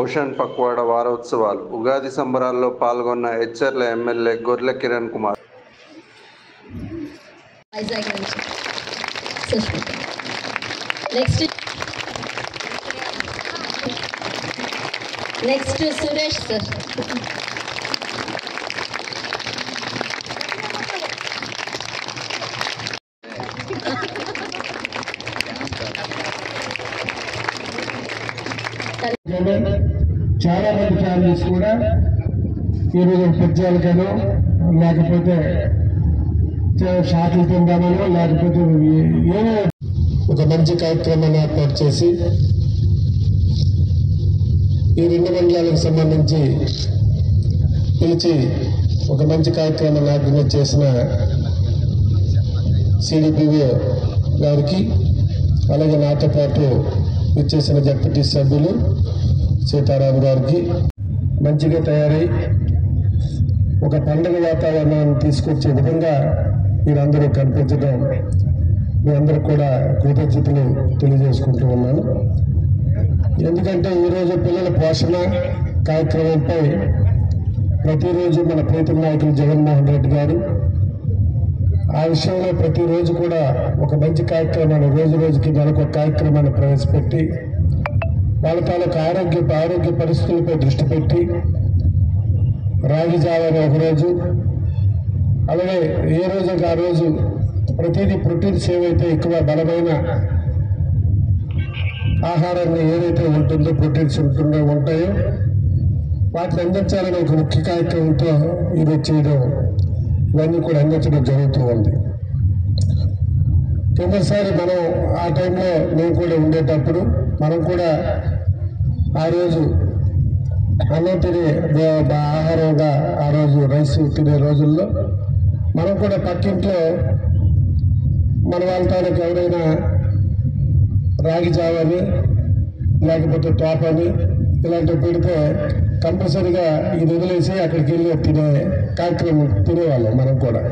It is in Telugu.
పోషణ్ పక్వాడ వారోత్సవాలు. ఉగాది సంబరాల్లో పాల్గొన్న Etcherla MLA Gorle Kiran Kumar. Next next Suresh sir. చాలా మంది ఫ్యామిలీస్ కూడా ఈరోజు పెద్దలకనో లేకపోతే షాట్లు తిందామనో లేకపోతే ఏమో ఒక మంచి కార్యక్రమాన్ని ఏర్పాటు చేసి ఈ రెండు మండలాలకు సంబంధించి పిలిచి ఒక మంచి కార్యక్రమాన్ని ఆర్గనైజ్ చేసిన సిడిపిఓ గారికి అలాగే నాతో పాటు వచ్చేసిన జడ్పీ సభ్యులు సీతారాం గారికి మంచిగా తయారై ఒక పండుగ వాతావరణాన్ని తీసుకొచ్చే విధంగా మీరందరూ కనిపించడం మీ అందరికి కూడా కృతజ్ఞతలు తెలియజేసుకుంటూ ఉన్నాను. ఎందుకంటే ఈరోజు పిల్లల పోషణ కార్యక్రమంపై ప్రతిరోజు మన ప్రీతం నాయకులు జగన్మోహన్ రెడ్డి గారు ఆ విషయంలో ప్రతిరోజు కూడా ఒక మంచి కార్యక్రమాన్ని రోజు రోజుకి నెలకు ఒక కార్యక్రమాన్ని ప్రవేశపెట్టి వాళ్ళ తాలూకు ఆరోగ్య ఆరోగ్య పరిస్థితులపై దృష్టి పెట్టి రాగి జావని ఒకరోజు అలాగే ఏ రోజు ఆ రోజు ప్రతిదీ ప్రోటీన్స్ ఏవైతే ఎక్కువ బలమైన ఆహారాన్ని ఏదైతే ఉంటుందో ప్రోటీన్స్ ఉంటుందో ఉంటాయో వాటిని అందించాలని ఒక ముఖ్య కార్యక్రమంతో ఈరోజు చేయడం ఇవన్నీ కూడా అందించడం జరుగుతూ ఉంది. కిందసారి మనం ఆ టైంలో మేము కూడా ఉండేటప్పుడు మనం కూడా ఆ రోజు అన్నం తినే ఆహారంగా ఆ రోజు రైస్ తినే రోజుల్లో మనం కూడా పక్కింట్లో మన వాళ్ళ తాలూకు ఎవరైనా రాగి జావని లేకపోతే తోపని ఇలాంటివి పెడితే కంపల్సరీగా ఇది వదిలేసి అక్కడికి వెళ్ళి తినే కార్యక్రమం తినేవాళ్ళం మనం కూడా.